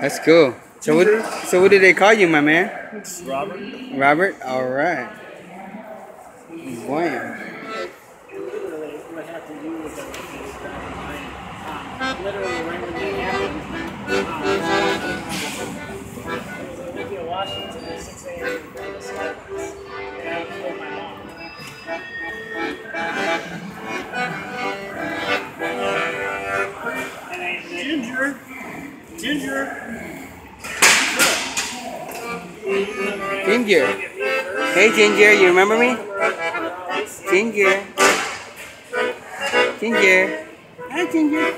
That's cool. So what, so what do they call you, my man? Robert. Robert? All right. Wow. literally what had to do with the is that I literally right when that happened, it was Olympia, Washington at 6 a.m. before the service, and I told my mom. And I, Ginger. Ginger. Ginger. Hey, Ginger, you remember me? Ginger. Ginger. Hi, Ginger.